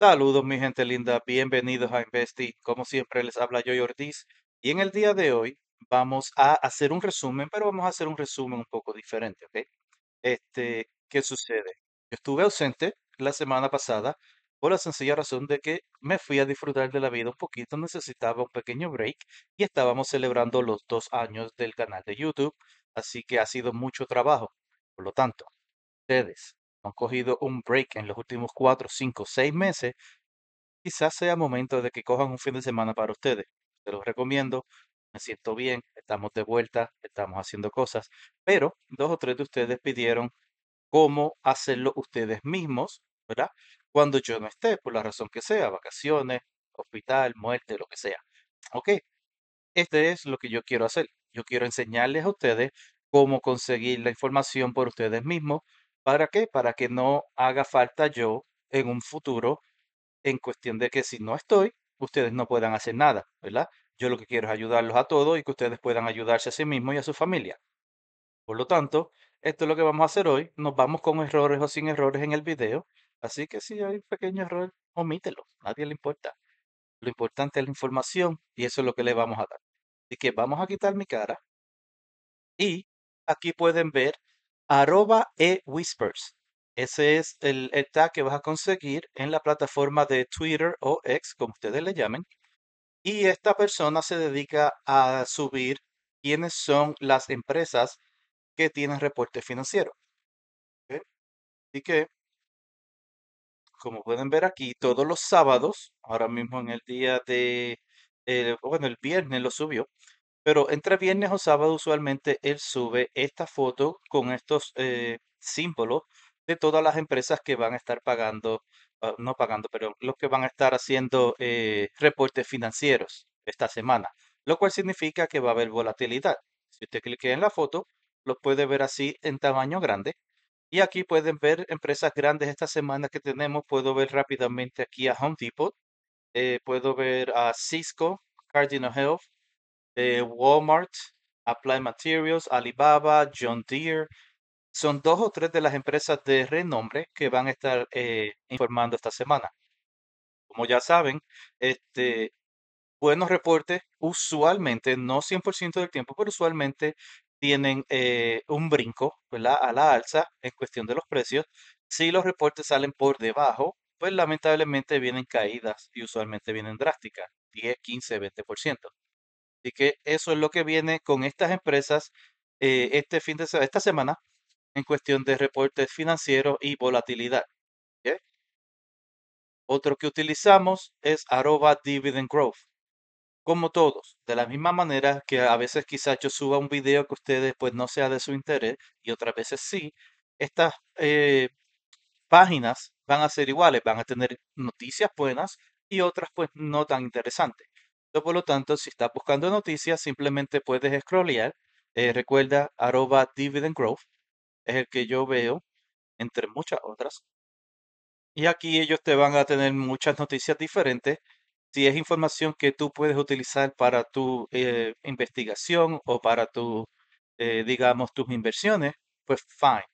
Saludos, mi gente linda, bienvenidos a Investi. Como siempre, les habla Joy Ortiz. Y en el día de hoy vamos a hacer un resumen, pero vamos a hacer un resumen un poco diferente, ¿ok? Este, ¿qué sucede? Yo estuve ausente la semana pasada por la sencilla razón de que me fui a disfrutar de la vida un poquito, necesitaba un pequeño break y estábamos celebrando los dos años del canal de YouTube, así que ha sido mucho trabajo. Por lo tanto, ustedes han cogido un break en los últimos cuatro, cinco, seis meses, quizás sea momento de que cojan un fin de semana para ustedes. Se los recomiendo, me siento bien, estamos de vuelta, estamos haciendo cosas, pero dos o tres de ustedes pidieron cómo hacerlo ustedes mismos, ¿verdad? Cuando yo no esté, por la razón que sea, vacaciones, hospital, muerte, lo que sea. Ok, este es lo que yo quiero hacer. Yo quiero enseñarles a ustedes cómo conseguir la información por ustedes mismos. ¿Para qué? Para que no haga falta yo en un futuro en cuestión de que si no estoy, ustedes no puedan hacer nada, ¿verdad? Yo lo que quiero es ayudarlos a todos y que ustedes puedan ayudarse a sí mismos y a su familia. Por lo tanto, esto es lo que vamos a hacer hoy. Nos vamos con errores o sin errores en el video. Así que si hay un pequeño error, omítelo. Nadie le importa. Lo importante es la información y eso es lo que le vamos a dar. Así que vamos a quitar mi cara y aquí pueden ver arroba eWhispers. Ese es el, el tag que vas a conseguir en la plataforma de Twitter o X, como ustedes le llamen. Y esta persona se dedica a subir quiénes son las empresas que tienen reporte financiero. ¿ok? Así que, como pueden ver aquí, todos los sábados, ahora mismo en el día de, eh, bueno, el viernes lo subió, pero entre viernes o sábado usualmente él sube esta foto con estos eh, símbolos de todas las empresas que van a estar pagando, ah, no pagando, pero los que van a estar haciendo eh, reportes financieros esta semana, lo cual significa que va a haber volatilidad. Si usted clique en la foto, lo puede ver así en tamaño grande. Y aquí pueden ver empresas grandes esta semana que tenemos. Puedo ver rápidamente aquí a Home Depot. eh, puedo ver a Cisco, Cardinal Health, eh, Walmart, Applied Materials, Alibaba, John Deere. Son dos o tres de las empresas de renombre que van a estar eh, informando esta semana. Como ya saben, este, buenos reportes usualmente, no 100% del tiempo, pero usualmente tienen eh, un brinco. A la alza en cuestión de los precios. Si los reportes salen por debajo, pues lamentablemente vienen caídas y usualmente vienen drásticas, 10, 15, 20%. Así que eso es lo que viene con estas empresas eh, este fin de se- esta semana en cuestión de reportes financieros y volatilidad. Otro que utilizamos es arroba dividend growth. Como todos, de la misma manera que a veces quizás yo suba un video que ustedes pues no sea de su interés y otras veces sí, estas eh, páginas van a ser iguales, van a tener noticias buenas y otras pues no tan interesantes. Entonces, por lo tanto, si estás buscando noticias, simplemente puedes scrollear. eh, recuerda, arroba dividend growth, es el que yo veo, entre muchas otras. Y aquí ellos te van a tener muchas noticias diferentes. Si es información que tú puedes utilizar para tu eh, investigación o para tu, eh, digamos, tus inversiones, pues fine.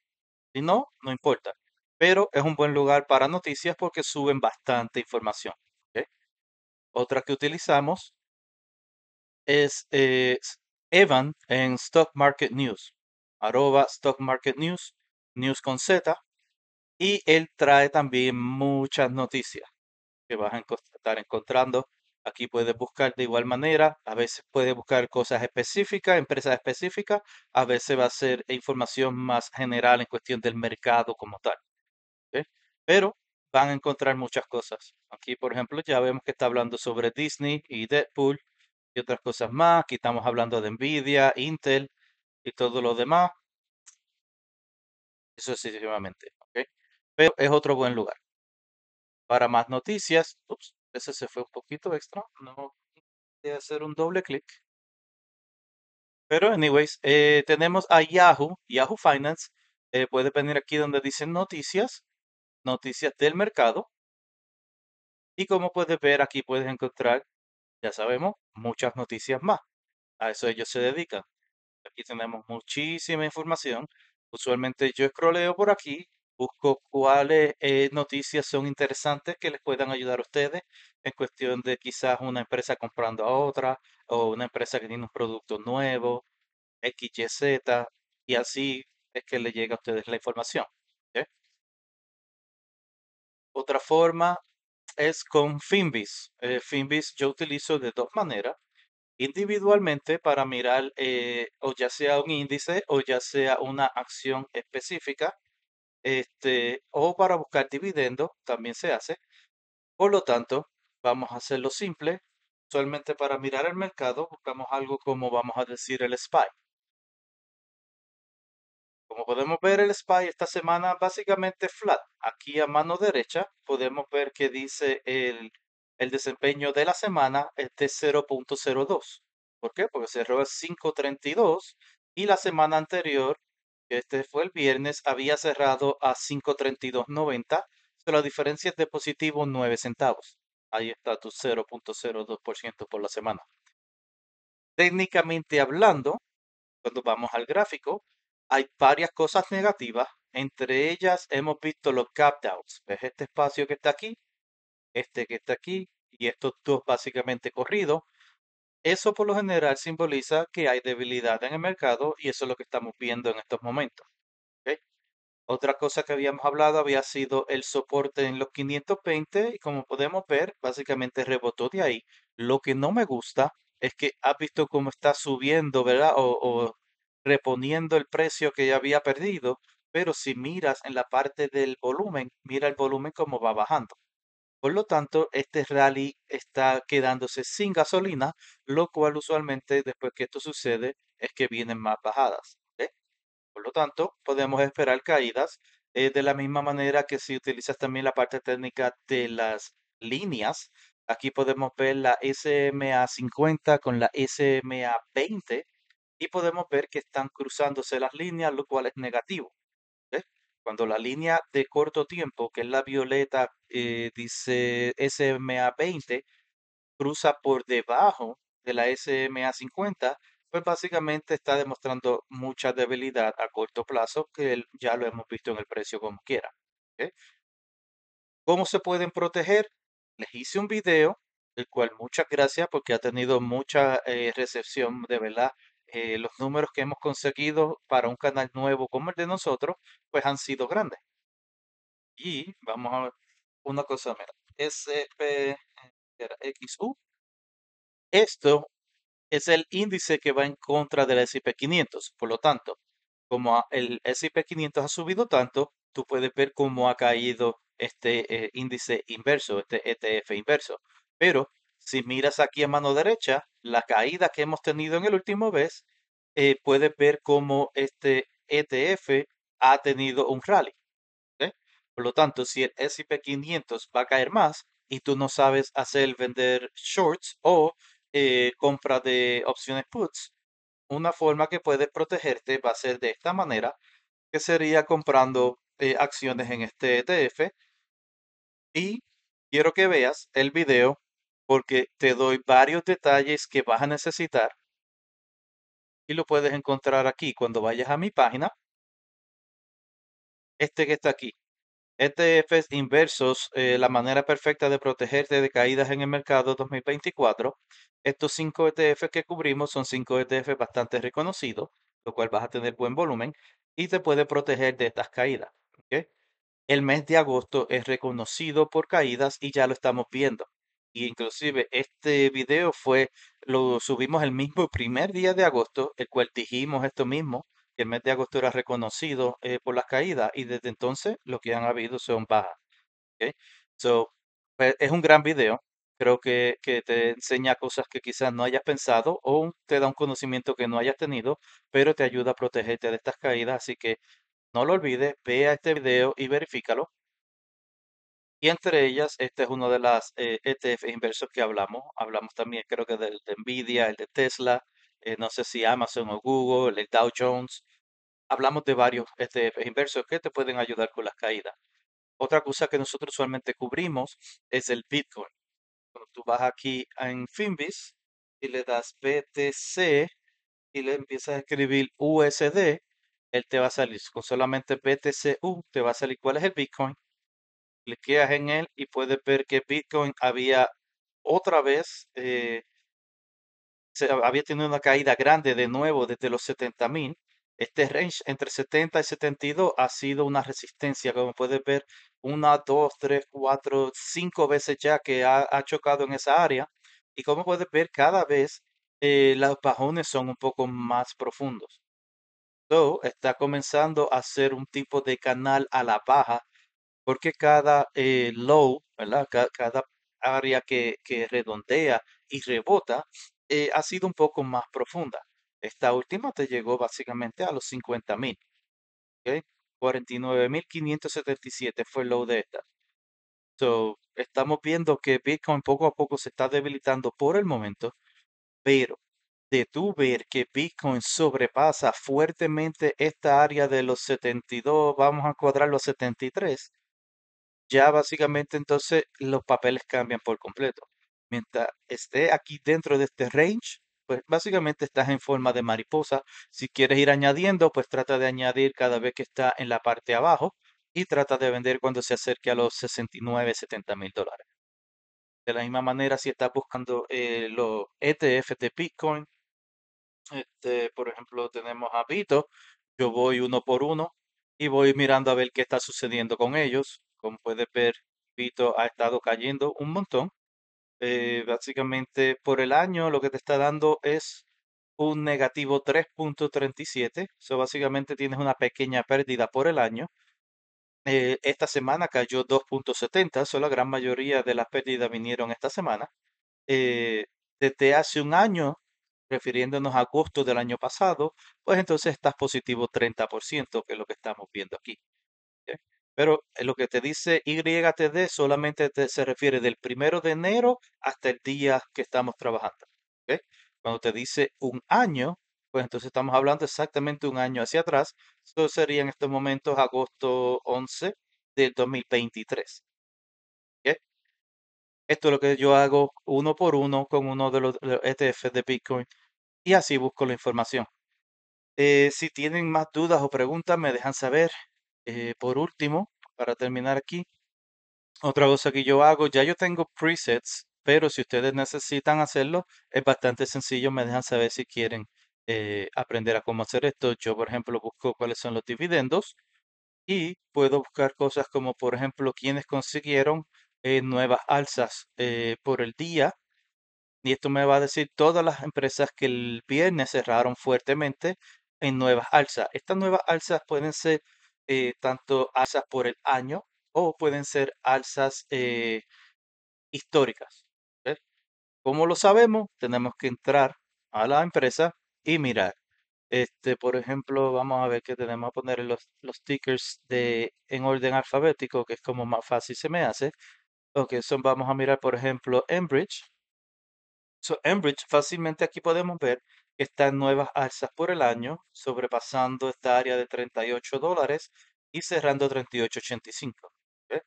Si no, no importa. Pero es un buen lugar para noticias porque suben bastante información. Otra que utilizamos es eh, Evan en Stock Market News, arroba Stock Market News, news con Z, y él trae también muchas noticias que vas a estar encontrando. Aquí puedes buscar de igual manera, a veces puedes buscar cosas específicas, empresas específicas, a veces va a ser información más general en cuestión del mercado como tal. Pero van a encontrar muchas cosas. Aquí, por ejemplo, ya vemos que está hablando sobre Disney y Deadpool y otras cosas más. Aquí estamos hablando de Nvidia, Intel y todo lo demás, eso sucesivamente. ¿ok? Pero es otro buen lugar. Para más noticias, ups, ese se fue un poquito extra, no a hacer un doble clic. Pero, anyways, eh, tenemos a Yahoo, Yahoo Finance. eh, puedes venir aquí donde dicen noticias, noticias del mercado. Y como puedes ver, aquí puedes encontrar, ya sabemos, muchas noticias más. A eso ellos se dedican. Aquí tenemos muchísima información. Usualmente yo scrolleo por aquí busco cuáles eh, noticias son interesantes que les puedan ayudar a ustedes en cuestión de quizás una empresa comprando a otra o una empresa que tiene un producto nuevo, X, Y, Z, y así es que le llega a ustedes la información. Otra forma es con Finbis. Eh, Finbis yo utilizo de dos maneras. Individualmente para mirar eh, o ya sea un índice o ya sea una acción específica, este, o para buscar dividendos también se hace. Por lo tanto, vamos a hacerlo simple. Usualmente para mirar el mercado buscamos algo como vamos a decir el SPY. Como podemos ver, el SPY esta semana básicamente flat. Aquí a mano derecha podemos ver que dice el, el desempeño de la semana es de 0.02. ¿Por qué? Porque cerró a 5.32 y la semana anterior, que este fue el viernes, había cerrado a 5.32.90. la diferencia es de positivo 9 centavos. Ahí está tu 0.02% por la semana. Técnicamente hablando, cuando vamos al gráfico, hay varias cosas negativas. Entre ellas hemos visto los gap downs. ¿Ves este espacio que está aquí? Este que está aquí y estos dos básicamente corridos. Eso por lo general simboliza que hay debilidad en el mercado y eso es lo que estamos viendo en estos momentos. Otra cosa que habíamos hablado había sido el soporte en los 520 y como podemos ver, básicamente rebotó de ahí. Lo que no me gusta es que has visto cómo está subiendo, ¿verdad? Reponiendo el precio que ya había perdido, pero si miras en la parte del volumen, mira el volumen como va bajando. Por lo tanto, este rally está quedándose sin gasolina, lo cual usualmente después que esto sucede es que vienen más bajadas. Por lo tanto, podemos esperar caídas eh, de la misma manera que si utilizas también la parte técnica de las líneas. Aquí podemos ver la SMA 50 con la SMA 20 y podemos ver que están cruzándose las líneas, lo cual es negativo. Cuando la línea de corto tiempo, que es la violeta, eh, dice SMA 20, cruza por debajo de la SMA 50, pues básicamente está demostrando mucha debilidad a corto plazo, que ya lo hemos visto en el precio como quiera. ¿Cómo se pueden proteger? Les hice un video, el cual muchas gracias porque ha tenido mucha eh, recepción, de verdad. Eh, los números que hemos conseguido para un canal nuevo como el de nosotros, pues han sido grandes. Y vamos a ver una cosa, mira, SPXU. Esto es el índice que va en contra del S&P 500. Por lo tanto, como el S&P 500 ha subido tanto, tú puedes ver cómo ha caído este eh, índice inverso, este ETF inverso. Pero si miras aquí a mano derecha, la caída que hemos tenido en el último vez, eh, puedes ver cómo este ETF ha tenido un rally. Por lo tanto, si el S&P 500 va a caer más y tú no sabes hacer vender shorts o eh, compra de opciones puts, una forma que puedes protegerte va a ser de esta manera, que sería comprando eh, acciones en este ETF. Y quiero que veas el video porque te doy varios detalles que vas a necesitar y lo puedes encontrar aquí cuando vayas a mi página. Este que está aquí. ETFs inversos, eh, la manera perfecta de protegerte de caídas en el mercado 2024. Estos cinco ETF que cubrimos son cinco ETF bastante reconocidos, lo cual vas a tener buen volumen y te puede proteger de estas caídas. El mes de agosto es reconocido por caídas y ya lo estamos viendo. Y inclusive este video fue, lo subimos el mismo primer día de agosto, el cual dijimos esto mismo, el mes de agosto era reconocido eh, por las caídas y desde entonces lo que han habido son bajas. So, pues, es un gran video. Creo que, que te enseña cosas que quizás no hayas pensado o te da un conocimiento que no hayas tenido, pero te ayuda a protegerte de estas caídas. Así que no lo olvides, vea este video y verifícalo. Y entre ellas, este es uno de las ETF eh, e inversos que hablamos. Hablamos también, creo que del de Nvidia, el de Tesla, eh, no sé si Amazon o Google, el Dow Jones. Hablamos de varios ETF inversos que te pueden ayudar con las caídas. Otra cosa que nosotros usualmente cubrimos es el Bitcoin. Cuando tú vas aquí en Finbis y le das BTC y le empiezas a escribir USD, él te va a salir con solamente BTCU, te va a salir cuál es el Bitcoin, cliqueas en él y puedes ver que Bitcoin había otra vez, eh, se había tenido una caída grande de nuevo desde los 70.000. Este range entre 70 y 72 ha sido una resistencia, como puedes ver, una, dos, tres, cuatro, cinco veces ya que ha, ha chocado en esa área. Y como puedes ver, cada vez eh, los bajones son un poco más profundos. So, está comenzando a ser un tipo de canal a la baja porque cada eh, low, Cada, área que, que redondea y rebota eh, ha sido un poco más profunda. Esta última te llegó básicamente a los 50.000, ¿ok? 49.577 fue el low de esta. So, estamos viendo que Bitcoin poco a poco se está debilitando por el momento, pero de tú ver que Bitcoin sobrepasa fuertemente esta área de los 72, vamos a cuadrarlo a 73, ya básicamente entonces los papeles cambian por completo. Mientras esté aquí dentro de este range, pues básicamente estás en forma de mariposa. Si quieres ir añadiendo, pues trata de añadir cada vez que está en la parte de abajo y trata de vender cuando se acerque a los 69, 70 mil dólares. De la misma manera, si estás buscando eh, los ETF de Bitcoin, este, por ejemplo, tenemos a Bito. Yo voy uno por uno y voy mirando a ver qué está sucediendo con ellos. Como puedes ver, Bito ha estado cayendo un montón. Eh, básicamente, por el año lo que te está dando es un negativo 3.37. So, básicamente tienes una pequeña pérdida por el año. Eh, esta semana cayó 2.70. So, la gran mayoría de las pérdidas vinieron esta semana. Eh, desde hace un año refiriéndonos a agosto del año pasado, pues entonces estás positivo 30%, que es lo que estamos viendo aquí. Pero eh, lo que te dice YTD solamente te- se refiere del primero de enero hasta el día que estamos trabajando. Cuando te dice un año, pues entonces estamos hablando exactamente un año hacia atrás. Eso sería en estos momentos agosto 11 del 2023. ¿ok? Esto es lo que yo hago uno por uno con uno de los, de ETFs de Bitcoin y así busco la información. Eh, si tienen más dudas o preguntas, me dejan saber. Eh, por último, para terminar aquí, otra cosa que yo hago, ya yo tengo presets, pero si ustedes necesitan hacerlo, es bastante sencillo. Me dejan saber si quieren eh, aprender a cómo hacer esto. Yo, por ejemplo, busco cuáles son los dividendos y puedo buscar cosas como, por ejemplo, quienes consiguieron eh, nuevas alzas eh, por el día y esto me va a decir todas las empresas que el viernes cerraron fuertemente en nuevas alzas. Estas nuevas alzas pueden ser eh, tanto alzas por el año o pueden ser alzas eh, históricas. ¿ok? ¿Cómo lo sabemos? Tenemos que entrar a la empresa y mirar. Este, por ejemplo, vamos a ver que tenemos que poner los, los stickers de, en orden alfabético, que es como más fácil se me hace. Ok, son, vamos a mirar, por ejemplo, Enbridge. So, Enbridge, fácilmente aquí podemos ver que está en nuevas alzas por el año, sobrepasando esta área de 38 dólares y cerrando 38.85. ¿ok?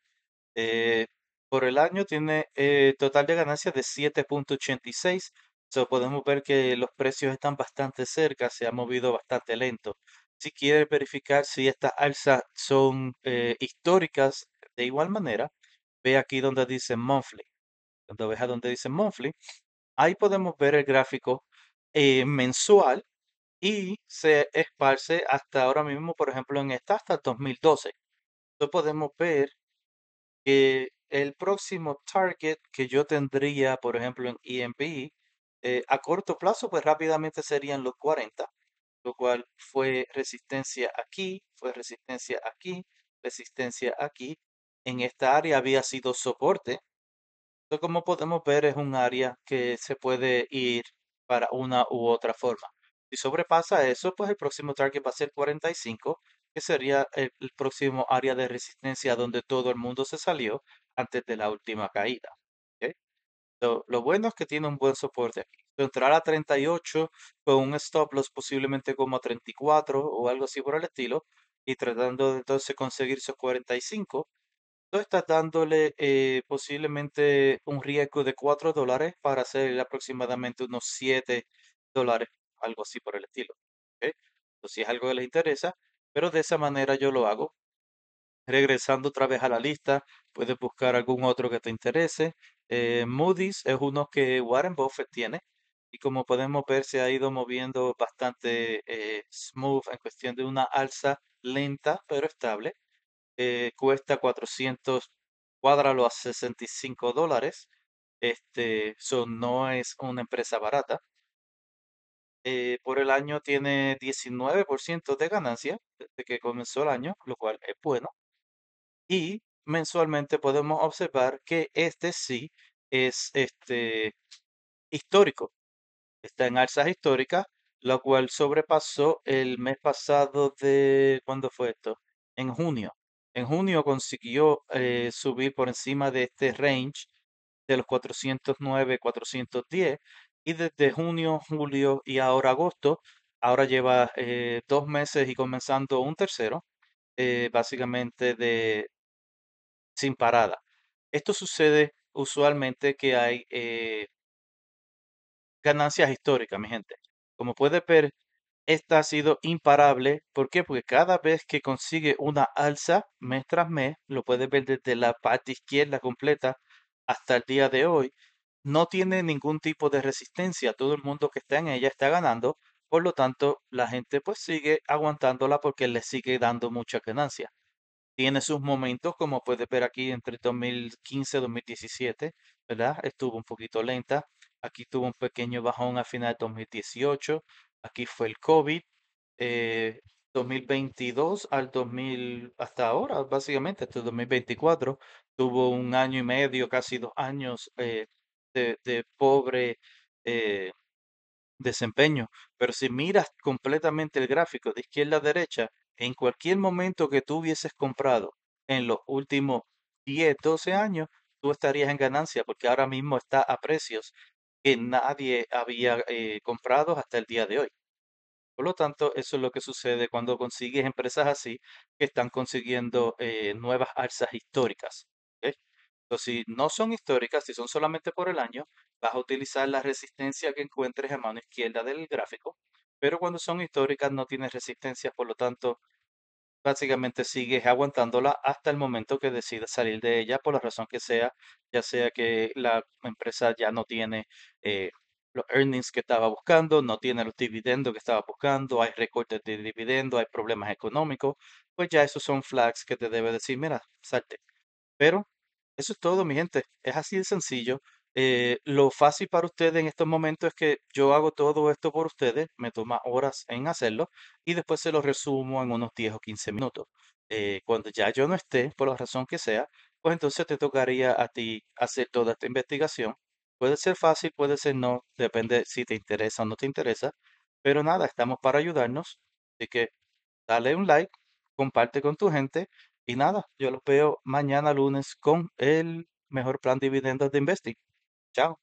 Eh, por el año tiene eh, total de ganancias de 7.86. So, podemos ver que los precios están bastante cerca, se ha movido bastante lento. Si quieres verificar si estas alzas son eh, históricas, de igual manera, ve aquí donde dice monthly. Cuando ves a donde dice monthly, Ahí podemos ver el gráfico eh, mensual y se esparce hasta ahora mismo, por ejemplo, en esta hasta el 2012. Entonces podemos ver que el próximo target que yo tendría, por ejemplo, en EMP, eh, a corto plazo, pues rápidamente serían los 40, lo cual fue resistencia aquí, fue resistencia aquí, resistencia aquí. En esta área había sido soporte entonces, como podemos ver, es un área que se puede ir para una u otra forma. Si sobrepasa eso, pues el próximo target va a ser 45, que sería el, próximo área de resistencia donde todo el mundo se salió antes de la última caída. ¿ok? Lo, bueno es que tiene un buen soporte aquí. Entrar a 38 con un stop loss posiblemente como a 34 o algo así por el estilo, y tratando de entonces conseguir esos 45 Tú estás dándole eh, posiblemente un riesgo de 4 dólares para hacer aproximadamente unos 7 dólares, algo así por el estilo. ¿ok? Entonces, si es algo que les interesa, pero de esa manera yo lo hago. Regresando otra vez a la lista, puedes buscar algún otro que te interese. Eh, Moody's es uno que Warren Buffett tiene y como podemos ver se ha ido moviendo bastante eh, smooth en cuestión de una alza lenta pero estable. Eh, cuesta 400, cuádralo a 65 dólares. Este, no es una empresa barata. Eh, por el año tiene 19% de ganancia desde que comenzó el año, lo cual es bueno. Y mensualmente podemos observar que este sí es este histórico. Está en alzas históricas, lo cual sobrepasó el mes pasado de, ¿cuándo fue esto? En junio. En junio consiguió eh, subir por encima de este range de los 409, 410 y desde junio, julio y ahora agosto, ahora lleva eh, dos meses y comenzando un tercero, eh, básicamente de sin parada. Esto sucede usualmente que hay ganancias históricas, mi gente. Como puede ver, esta ha sido imparable. ¿Por qué? Porque cada vez que consigue una alza mes tras mes, lo puedes ver desde la parte izquierda completa hasta el día de hoy, no tiene ningún tipo de resistencia. Todo el mundo que está en ella está ganando. Por lo tanto, la gente pues sigue aguantándola porque le sigue dando mucha ganancia. Tiene sus momentos, como puedes ver aquí, entre 2015 y 2017, ¿verdad? Estuvo un poquito lenta. Aquí tuvo un pequeño bajón a final de 2018. Aquí fue el COVID. eh, 2022 al 2000, hasta ahora, básicamente, hasta el 2024, tuvo un año y medio, casi dos años eh, de, de pobre eh, desempeño. Pero si miras completamente el gráfico de izquierda a derecha, en cualquier momento que tú hubieses comprado en los últimos 10, 12 años, tú estarías en ganancia porque ahora mismo está a precios que nadie había eh, comprado hasta el día de hoy. Por lo tanto, eso es lo que sucede cuando consigues empresas así que están consiguiendo eh, nuevas alzas históricas. ¿ok? Entonces, si no son históricas, si son solamente por el año, vas a utilizar la resistencia que encuentres a mano izquierda del gráfico, pero cuando son históricas no tienes resistencia, por lo tanto, básicamente sigues aguantándola hasta el momento que decidas salir de ella por la razón que sea, ya sea que la empresa ya no tiene eh, los earnings que estaba buscando, no tiene los dividendos que estaba buscando, hay recortes de dividendos, hay problemas económicos, pues ya esos son flags que te debe decir, mira, salte. Pero eso es todo, mi gente. Es así de sencillo. Eh, lo fácil para ustedes en estos momentos es que yo hago todo esto por ustedes, me toma horas en hacerlo y después se lo resumo en unos 10 o 15 minutos. Eh, cuando ya yo no esté, por la razón que sea, pues entonces te tocaría a ti hacer toda esta investigación. Puede ser fácil, puede ser no, depende si te interesa o no te interesa, pero nada, estamos para ayudarnos. Así que dale un like, comparte con tu gente y nada, yo los veo mañana lunes con el mejor plan de dividendos de Investing. Chao.